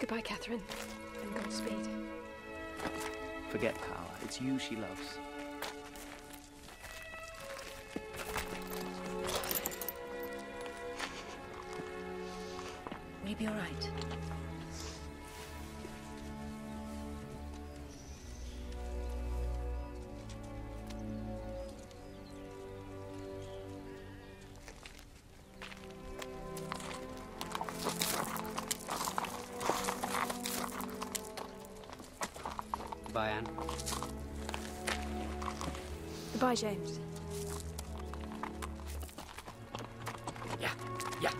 Goodbye, Catherine, and Godspeed. Forget power. It's you she loves. You be all right? Bye, Anne. Goodbye, James. Yeah, yeah.